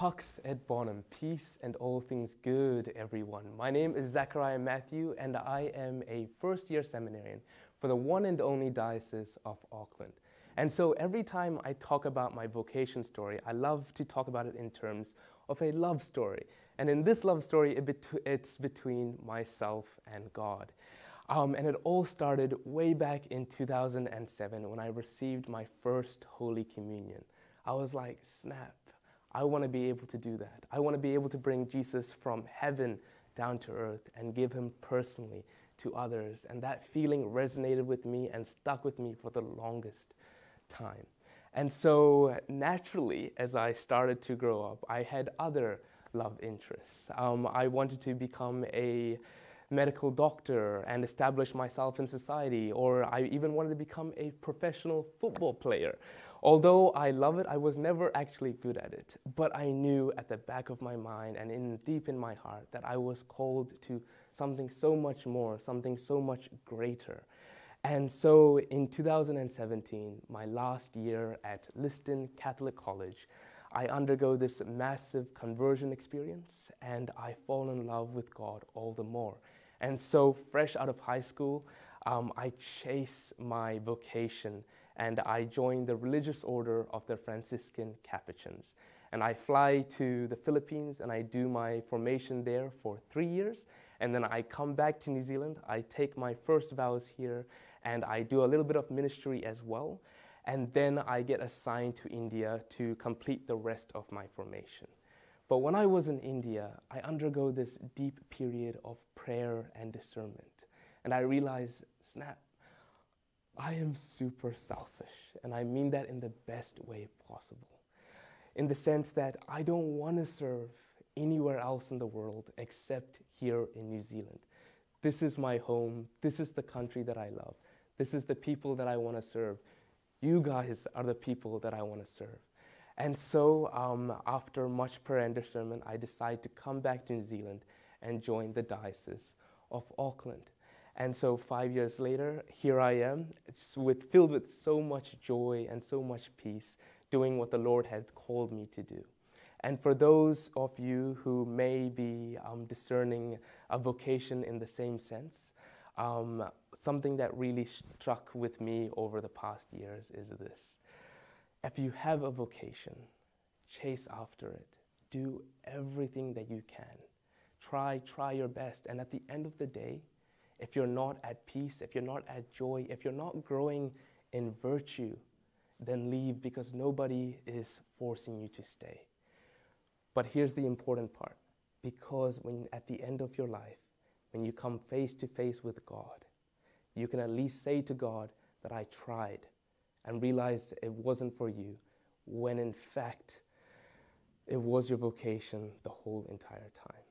Pax et bonum, peace and all things good, everyone. My name is Zecharia Mathew, and I am a first year seminarian for the one and only Diocese of Auckland. And so every time I talk about my vocation story, I love to talk about it in terms of a love story. And in this love story, it's between myself and God. Um, and it all started way back in 2007 when I received my first Holy Communion. I was like, snap, I want to be able to do that. I want to be able to bring Jesus from heaven down to earth and give him personally to others. And that feeling resonated with me and stuck with me for the longest time. And so, naturally, as I started to grow up, I had other love interests. Um, I wanted to become a medical doctor and establish myself in society, or I even wanted to become a professional football player. Although I love it, I was never actually good at it. But I knew at the back of my mind and in deep in my heart that I was called to something so much more, something so much greater. And so in 2017, my last year at Liston Catholic College, I undergo this massive conversion experience and I fall in love with God all the more. And so, fresh out of high school, um, I chase my vocation and I join the religious order of the Franciscan Capuchins. And I fly to the Philippines and I do my formation there for three years. And then I come back to New Zealand. I take my first vows here and I do a little bit of ministry as well. And then I get assigned to India to complete the rest of my formation. But when I was in India, I undergo this deep period of prayer and discernment. And I realize, snap, I am super selfish. And I mean that in the best way possible. In the sense that I don't want to serve anywhere else in the world except here in New Zealand. This is my home. This is the country that I love. This is the people that I want to serve. You guys are the people that I want to serve. And so, um, after much prayer and discernment, I decided to come back to New Zealand and join the Diocese of Auckland. And so, five years later, here I am, with, filled with so much joy and so much peace, doing what the Lord had called me to do. And for those of you who may be um, discerning a vocation in the same sense, um, something that really struck with me over the past years is this if you have a vocation, chase after it. Do everything that you can. Try, try your best. And at the end of the day, if you're not at peace, if you're not at joy, if you're not growing in virtue, then leave because nobody is forcing you to stay. But here's the important part because when at the end of your life, when you come face to face with God, you can at least say to God that I tried and realized it wasn't for you, when in fact it was your vocation the whole entire time.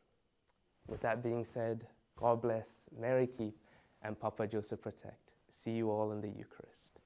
With that being said, God bless, Mary keep, and Papa Joseph protect. See you all in the Eucharist.